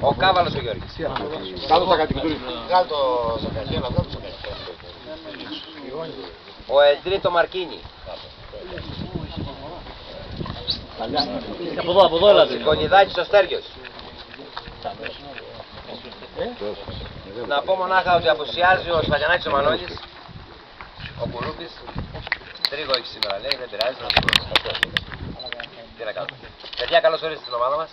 Ο Κάβαλος ο Γιώργης. Κάτω τα κατοικητήρια. Κάτω το σακάκι. Ο Εντρίτο Μαρκίνη. Από εδώ, από εδώ έλατε. Κονιδάκης ο Στέργιος. Να πω μονάχα ότι αποσιάζει ο Σφαγιανάκης ο Μανώλης. Ο Κουλούπης. Τρίγο έχει σήμερα λέει, δεν πειράζει. να το. Τι να κάνουμε. Παιδιά, καλώς ορίσατε στην ομάδα μας.